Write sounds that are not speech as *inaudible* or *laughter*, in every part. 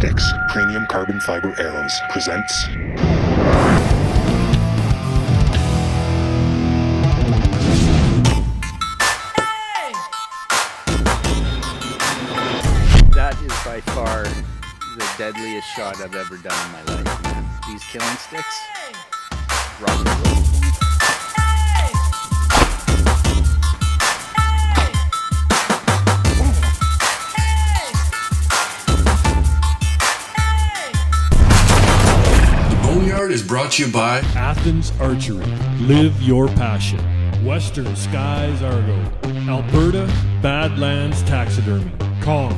Sticks Premium Carbon Fiber Arrows presents That is by far the deadliest shot I've ever done in my life. These killing sticks, rock and is brought to you by Athens Archery. Live your passion. Western Skies Argo. Alberta Badlands Taxidermy. Kong.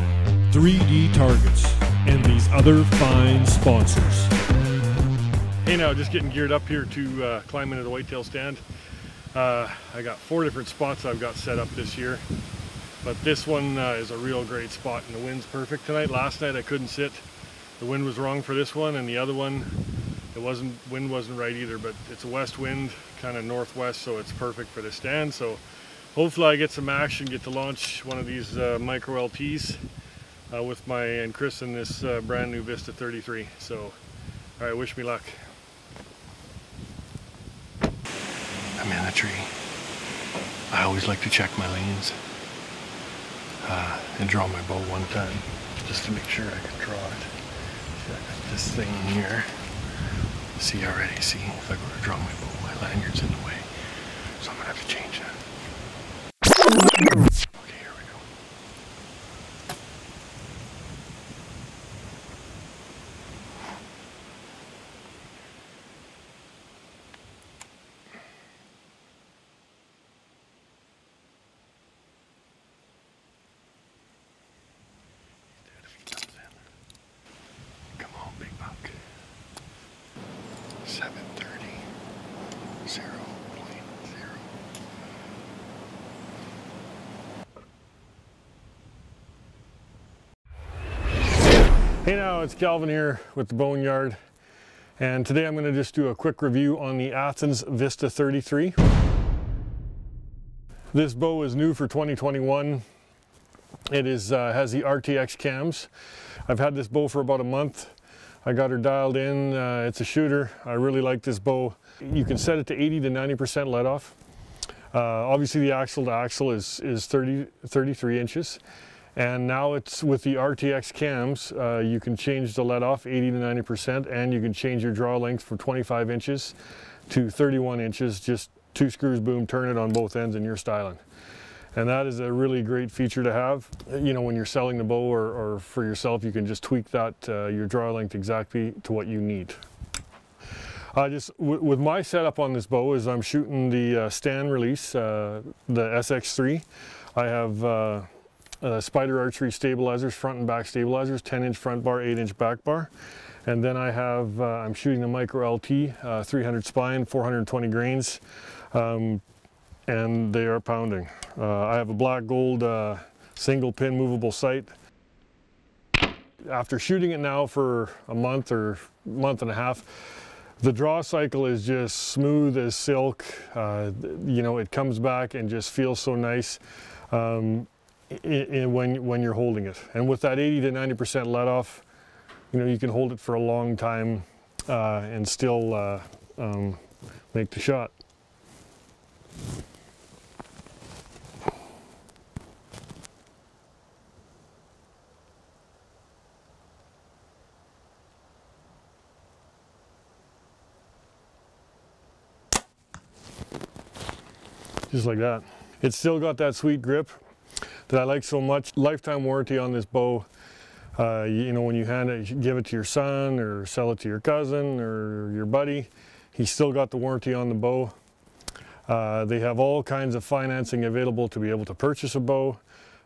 3D Targets. And these other fine sponsors. Hey now, just getting geared up here to uh, climb into the whitetail stand. Uh, I got four different spots I've got set up this year, but this one uh, is a real great spot and the wind's perfect tonight. Last night I couldn't sit. The wind was wrong for this one and the other one, it wasn't, wind wasn't right either, but it's a west wind, kind of northwest, so it's perfect for the stand. So hopefully I get some action, get to launch one of these uh, micro LTs uh, with my, and Chris in this uh, brand new Vista 33. So, all right, wish me luck. I'm in a tree. I always like to check my lanes uh, and draw my bow one time just to make sure I can draw it. Got this thing here. See already, see if I go to draw my bow, my lanyard's in the way. So I'm gonna have to change that. Okay, here we go. Dead if he comes in. Come on, big buck. 730. Zero point zero. Hey now, it's Calvin here with the Boneyard, and today I'm going to just do a quick review on the Athens Vista 33. This bow is new for 2021. It is uh, has the RTX cams. I've had this bow for about a month. I got her dialed in. Uh, it's a shooter. I really like this bow. You can set it to 80 to 90% let off. Uh, obviously the axle to axle is, is 30, 33 inches. And now it's with the RTX cams, uh, you can change the let off 80 to 90% and you can change your draw length from 25 inches to 31 inches. Just two screws, boom, turn it on both ends and you're styling. And that is a really great feature to have. You know, when you're selling the bow or, or for yourself, you can just tweak that, uh, your draw length exactly to what you need. Uh, just with my setup on this bow is I'm shooting the uh, Stan release, uh, the SX3. I have uh, uh, Spider Archery stabilizers, front and back stabilizers, 10 inch front bar, 8 inch back bar. And then I have, uh, I'm shooting the Micro LT, uh, 300 spine, 420 grains, um, and they are pounding. Uh, I have a black gold uh, single pin movable sight. After shooting it now for a month or month and a half, the draw cycle is just smooth as silk. Uh, you know, it comes back and just feels so nice um, i i when, when you're holding it. And with that 80 to 90% let off, you know, you can hold it for a long time uh, and still uh, um, make the shot. Just like that. It's still got that sweet grip that I like so much. Lifetime warranty on this bow. Uh, you know, when you hand it, you give it to your son or sell it to your cousin or your buddy, he's still got the warranty on the bow. Uh, they have all kinds of financing available to be able to purchase a bow.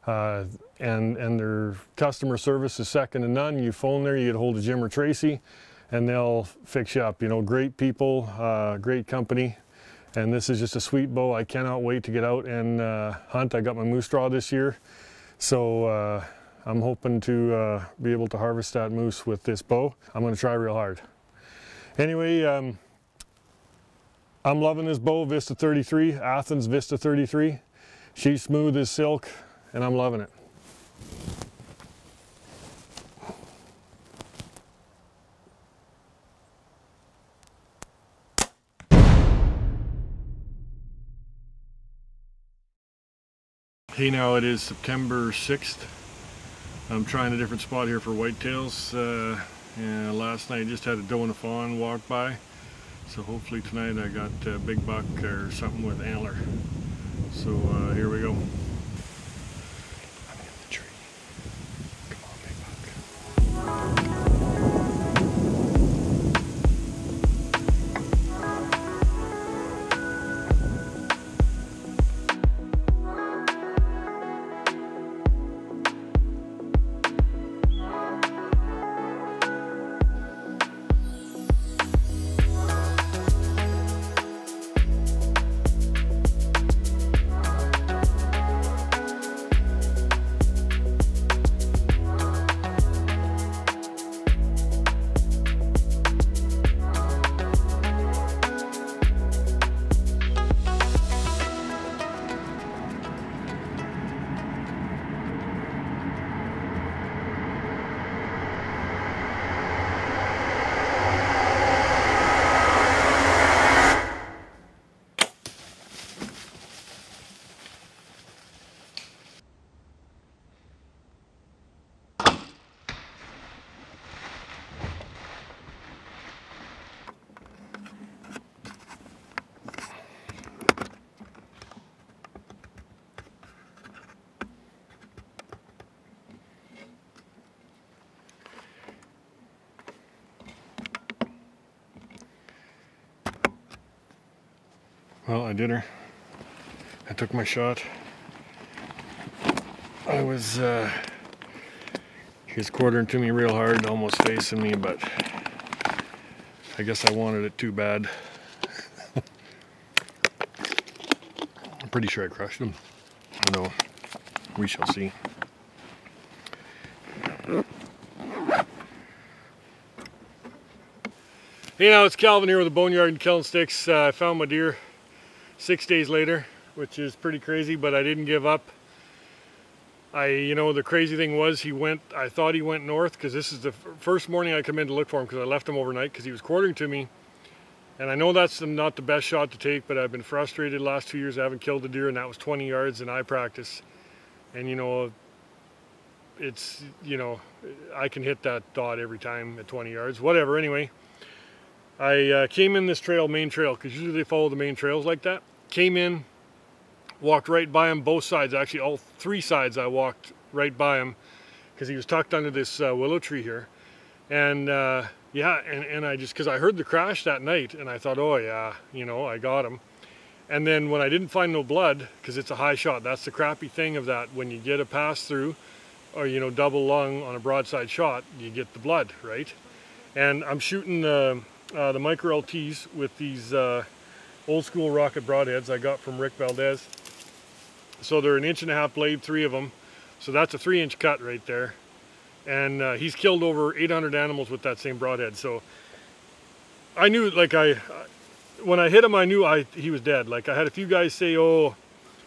Uh, and, and their customer service is second to none. You phone there, you get a hold of Jim or Tracy, and they'll fix you up. You know, great people, uh, great company. And this is just a sweet bow. I cannot wait to get out and uh, hunt. I got my moose draw this year. So uh, I'm hoping to uh, be able to harvest that moose with this bow. I'm gonna try real hard. Anyway, um, I'm loving this bow, Vista 33, Athens Vista 33. She's smooth as silk and I'm loving it. Hey now it is September 6th. I'm trying a different spot here for whitetails. Uh, and last night I just had a doe and a fawn walk by. So hopefully tonight I got a big buck or something with antler. So uh, here we go. Well, I did her. I took my shot. I was, uh, was quartering to me real hard, almost facing me, but I guess I wanted it too bad. *laughs* I'm pretty sure I crushed him. No, we shall see. Hey now, it's Calvin here with the Boneyard and Killing Sticks. Uh, I found my deer six days later, which is pretty crazy, but I didn't give up. I, you know, the crazy thing was he went, I thought he went north because this is the first morning I come in to look for him because I left him overnight because he was quartering to me. And I know that's not the best shot to take, but I've been frustrated last two years. I haven't killed a deer and that was 20 yards in eye practice. And you know, it's, you know, I can hit that dot every time at 20 yards, whatever. Anyway, I uh, came in this trail, main trail, because usually they follow the main trails like that. Came in, walked right by him, both sides, actually all three sides I walked right by him because he was tucked under this uh, willow tree here. And uh, yeah, and, and I just, because I heard the crash that night and I thought, oh yeah, you know, I got him. And then when I didn't find no blood, because it's a high shot, that's the crappy thing of that. When you get a pass through or, you know, double lung on a broadside shot, you get the blood, right? And I'm shooting the, uh, the micro LTs with these uh, old school rocket broadheads I got from Rick Valdez. So they're an inch and a half blade, three of them. So that's a three inch cut right there. And uh, he's killed over 800 animals with that same broadhead. So I knew, like I, when I hit him, I knew I he was dead. Like I had a few guys say, oh,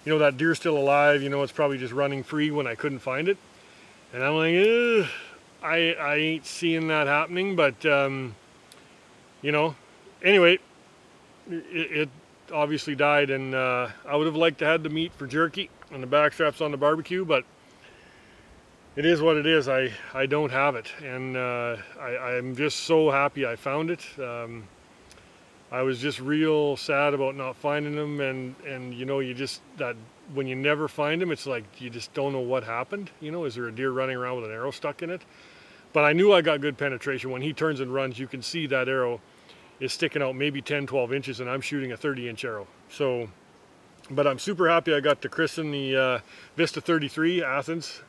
you know, that deer's still alive. You know, it's probably just running free when I couldn't find it. And I'm like, I, I ain't seeing that happening. But, um, you know, anyway, it, it obviously died and uh, I would have liked to have the meat for jerky and the back straps on the barbecue, but it is what it is. I, I don't have it. And uh, I, I'm just so happy I found it. Um, I was just real sad about not finding them. And, and, you know, you just, that when you never find them, it's like, you just don't know what happened. You know, is there a deer running around with an arrow stuck in it? But I knew I got good penetration. When he turns and runs, you can see that arrow is sticking out maybe 10, 12 inches and I'm shooting a 30 inch arrow. So, but I'm super happy I got to christen the uh, Vista 33 Athens.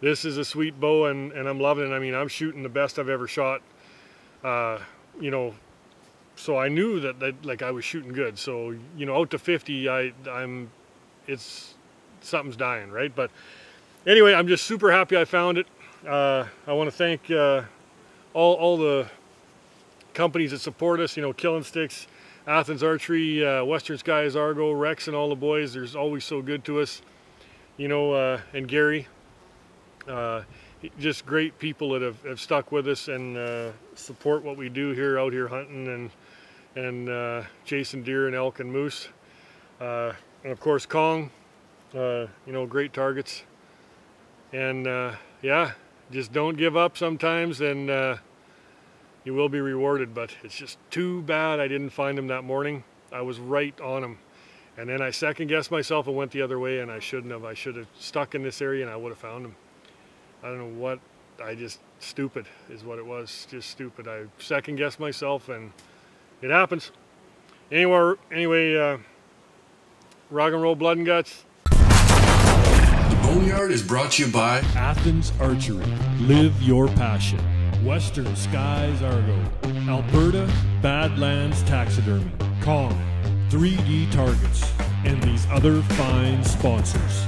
This is a sweet bow and, and I'm loving it. I mean, I'm shooting the best I've ever shot, uh, you know, so I knew that, that like I was shooting good. So, you know, out to 50, I, I'm, it's, something's dying, right? But anyway, I'm just super happy I found it. Uh, I want to thank uh, all, all the companies that support us, you know, Killing Sticks, Athens Archery, uh, Western Skies, Argo, Rex and all the boys. They're always so good to us, you know, and Gary. Just great people that have, have stuck with us and uh, support what we do here out here hunting and and uh, chasing deer and elk and moose. Uh, and of course Kong, you know, great targets. And yeah, just don't give up sometimes and uh, you will be rewarded. But it's just too bad I didn't find them that morning. I was right on them. And then I second guessed myself and went the other way and I shouldn't have. I should have stuck in this area and I would have found them. I don't know what, I just, stupid is what it was. Just stupid. I second guessed myself and it happens. Anyway, anyway, uh, rock and roll blood and guts. Boneyard is brought to you by Athens Archery. Live your passion. Western Skies Argo. Alberta Badlands Taxidermy. Kong. 3D Targets. And these other fine sponsors.